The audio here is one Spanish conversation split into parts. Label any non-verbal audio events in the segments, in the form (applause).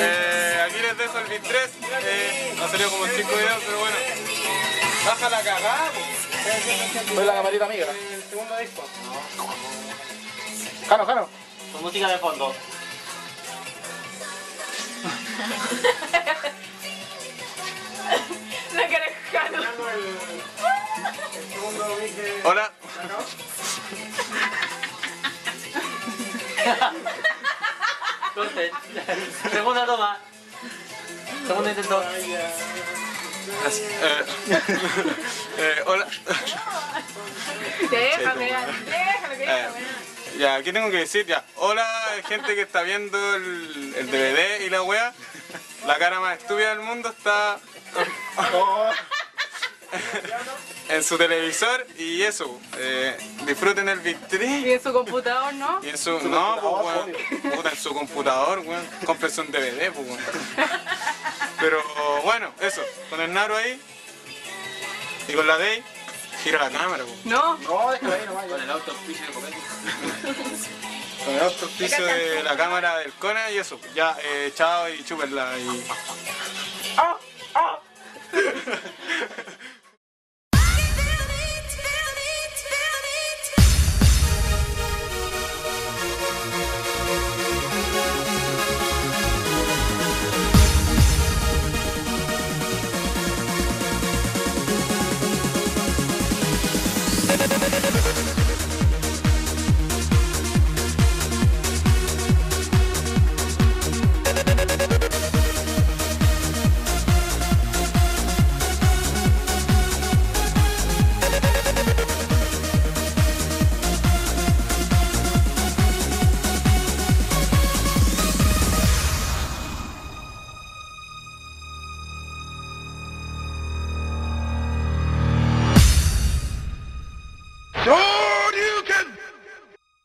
Eh, aquí les dejo el Beat 3. Eh, no salió como en 5 videos, pero bueno. Baja la cagada. Soy la camarita amiga. El segundo disco. Jano, Jano. Con música de fondo. La cara Jano. Hola. Corte. Segunda toma. Segundo intento. Así, eh, (laughs) eh, hola. Déjame, déjame que Eh, déjame. ya, ¿qué tengo que decir? Ya. Hola, gente que está viendo el, el DVD y la wea. La cara más estúpida del mundo está en su televisor y eso. eh, disfruten el 3. Y en su computador, ¿no? Y en su. No, pues weón. Puta, en su computador, weón. Cómprese un DVD, pues weón. Pero bueno, eso. Con el Naro ahí. Y con la Day. Gira la cámara, weón. No. No, déjalo ahí nomás. Con el auto auspicio de copete. Con el auspicio de la cámara del Kona y eso. Ya, eh, chao y chúpenla. Y...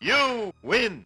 You win.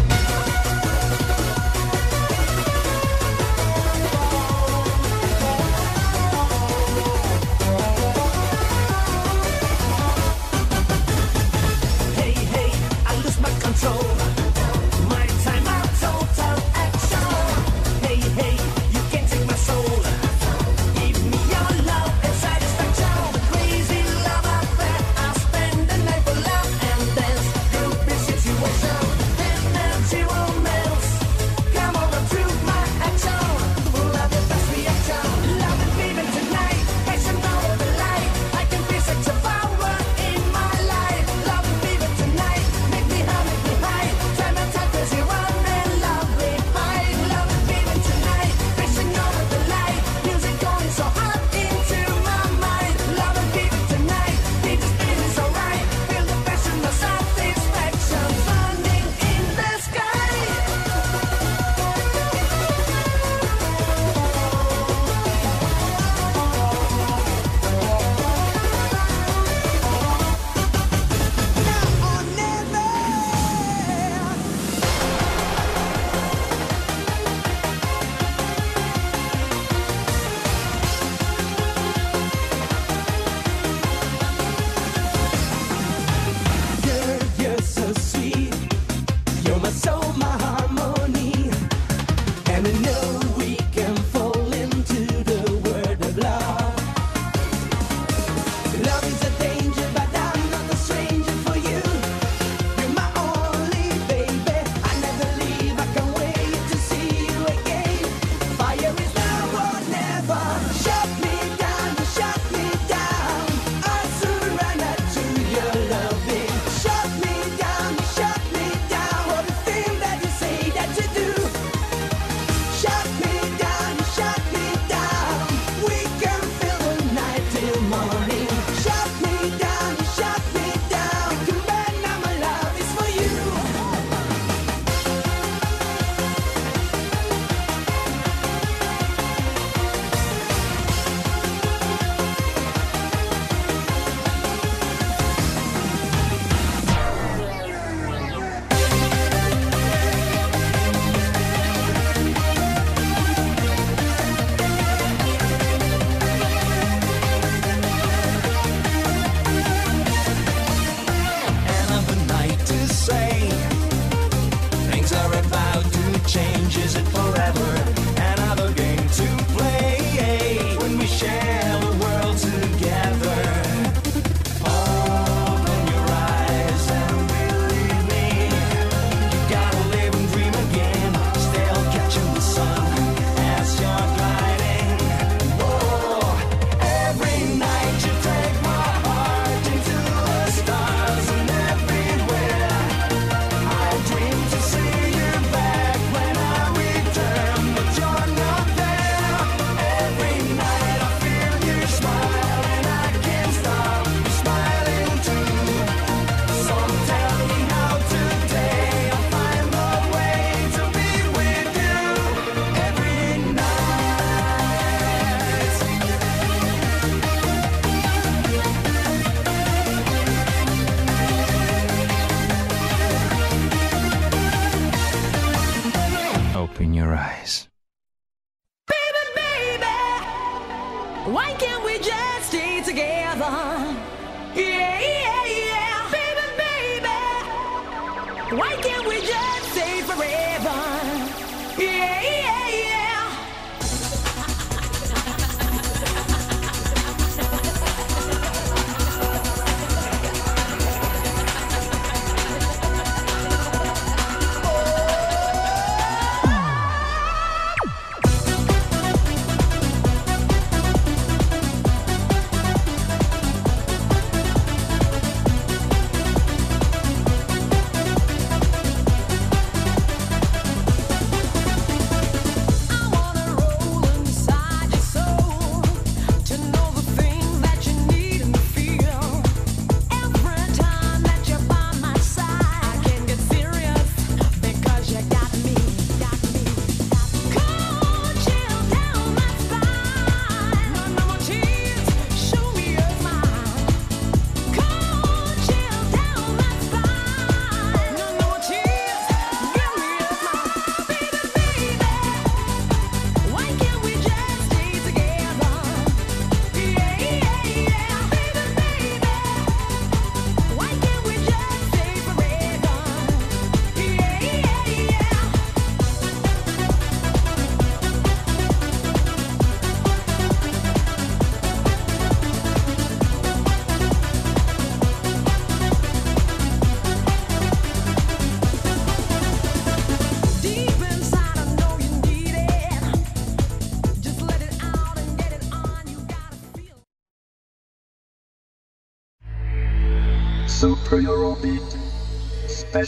open your eyes. Baby, baby, why can't we just stay together? Yeah, yeah, yeah. Baby, baby, why can't we just stay forever?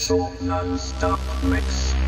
is non-stop mix.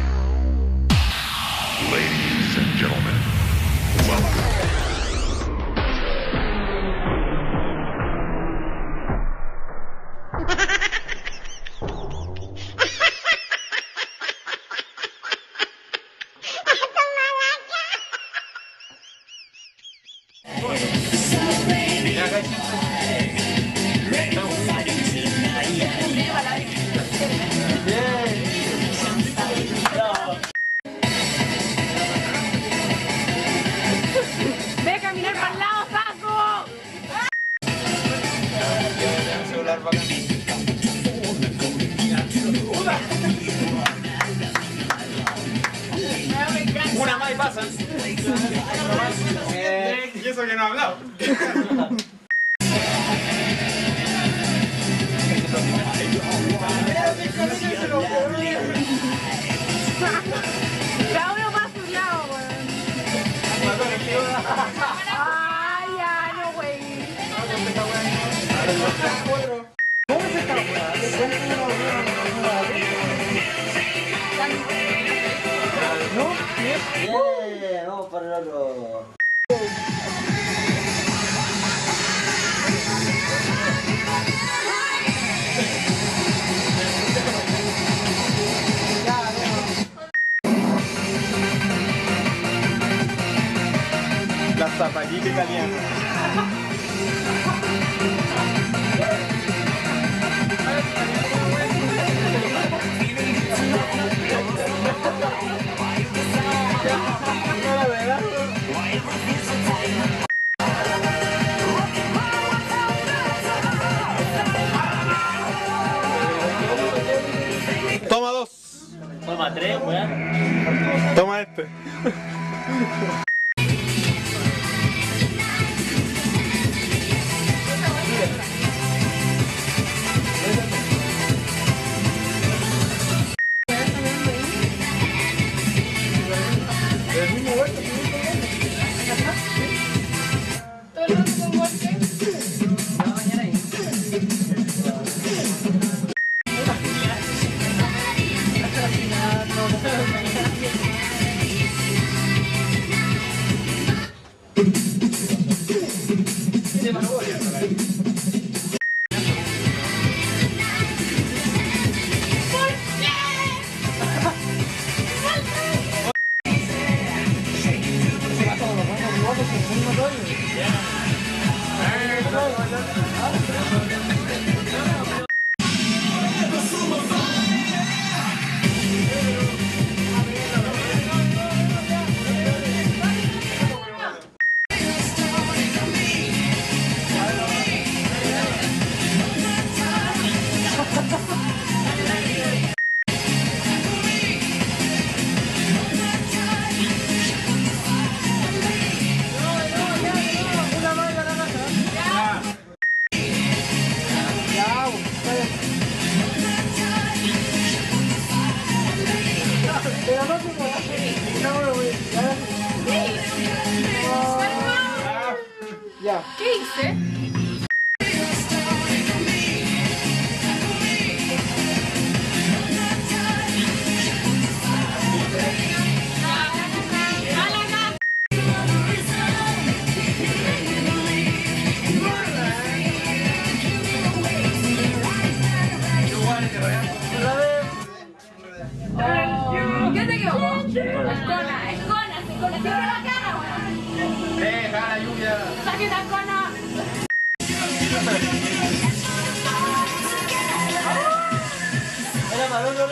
Otro.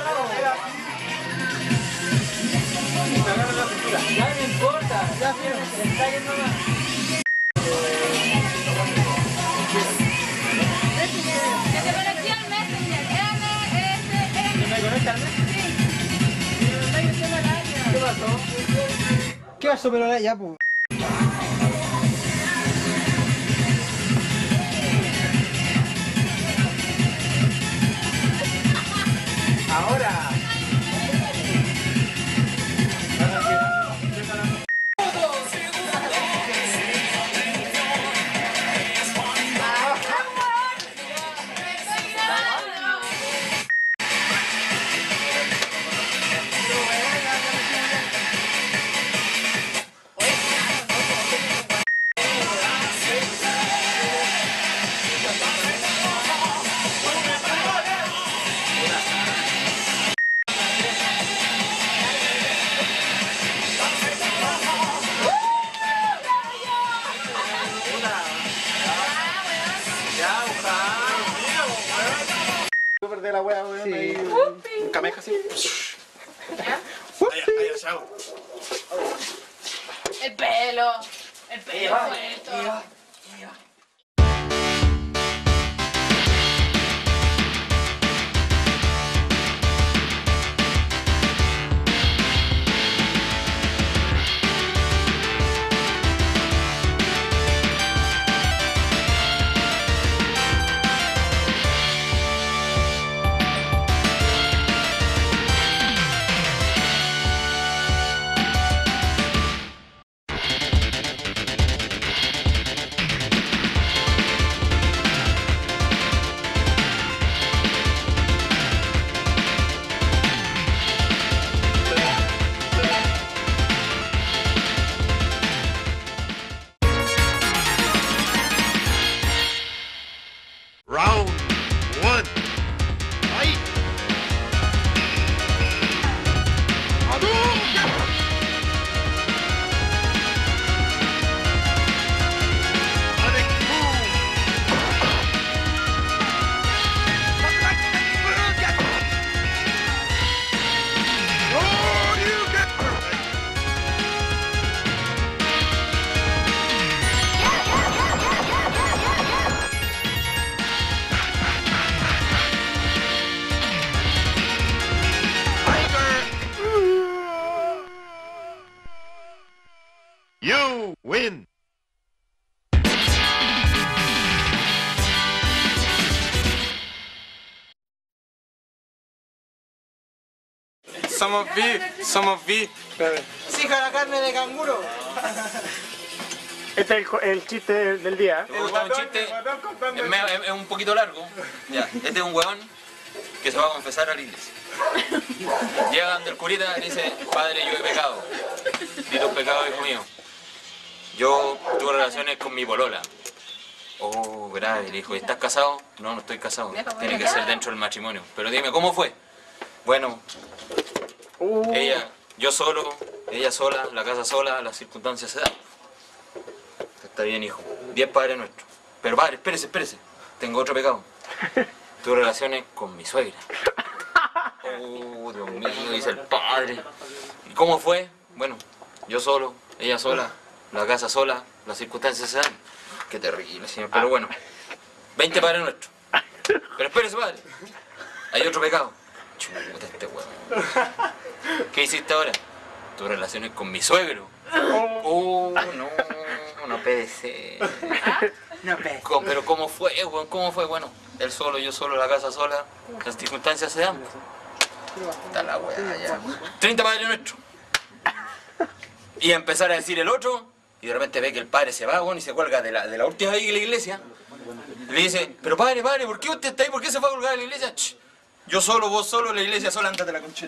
Ya no importa, ya está yendo más. Que te conecté al Messenger. M-S-M. ¿Me conecta al ¿Qué pasó? ¿Qué pasó, pero ya, pues? Ahora. Yo perdí la wea, weón. ahí, Un cameja así. Chao. El pelo. El pelo suelto. Somos V, somos V. Hija la carne de canguro. Este es el, el chiste del, del día. Me gusta un chiste, es, medio- es- es un poquito largo. Ya, este es un huevón que se va a confesar a la iglesia. Llega donde el curita y dice, padre, yo he pecado. Di tus pecados, hijo mío. Yo tuve relaciones con mi polola. Oh, grave, le dijo, ¿estás casado? No, no estoy casado. Tiene que ser dentro del matrimonio. Pero dime, ¿cómo fue? Bueno, ella, yo solo, ella sola, la casa sola, las circunstancias se dan. Está bien, hijo. Diez padres nuestros. Pero padre, espérese, espérese. Tengo otro pecado. (laughs) Tuve relaciones con mi suegra. Oh, Dios mío, dice el padre. ¿Y cómo fue? Bueno, yo solo, ella sola, la casa sola, las circunstancias se dan. Qué terrible, señor. Pero bueno, 20 padres nuestros. Pero espérese, padre. Hay otro pecado. Chuta, este huevo. ¿Qué hiciste ahora? Tuve relaciones con mi suegro. Oh, no, no puede ser. No. ¿Cómo- Pero ¿cómo fue, weón? ¿Cómo fue? Bueno, él solo, yo solo, la casa sola. Las circunstancias se dan. Está la weá ya. 30 padres nuestros. Y empezar a decir el otro, y de repente ve que el padre se va, weón, y se cuelga de la, de la última vez de la iglesia. Le dice, pero padre, padre, ¿por qué usted está ahí? ¿Por qué se fue a colgar de la iglesia? "Ch, yo solo, vos solo, la iglesia sola, andate a la concha